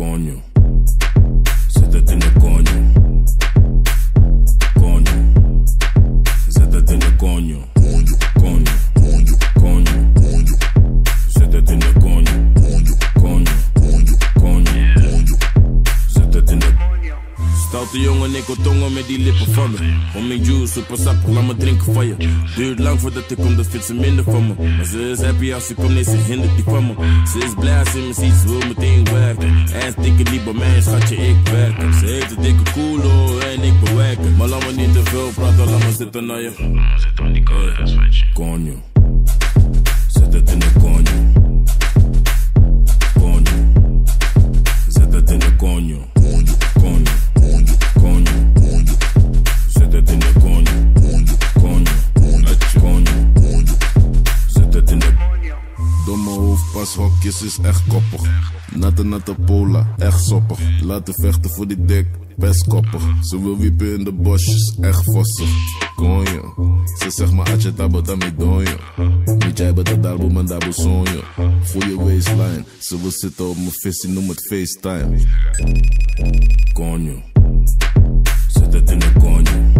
coño. Se te tiene coño. Coño. Se te tiene coño. Stoute jongen, ik tongen met die lippen van me. Homing juice, super sap, laat me drinken van je. Duurt lang voordat ik kom, dat vindt ze minder van me. Maar ze is happy als ze komt, nee, ze hindert die van me. Ze is blij als ze me ziet, ze wil meteen werken. En dikke liep bij mij, schatje, ik werk. Ze heeft een dikke koelo en ik bewerken. Maar laat me niet te veel praten, laat me zitten naar je. Konjo. Zet het in de konjo. Konjo. Zet het in de konjo. Konjo. Konjo. Konjo. Konjo. Zet het in de konjo. Konjo. Konjo. Konjo. Konjo. Zet het in de Domme hoofdpashokjes is echt koppig. Natte natte pola, echt soppig. Laten vechten voor die dik, best koppig. Ze wil wiepen in de bosjes, echt vossig. Conha, ze zegt maar atje tabo tamidonha. Niet jij bent het daarbo, man daarbo sonja. Goeie waistline, ze wil zitten op mijn vis, noem het FaceTime. Conjo, zit het in de conjo.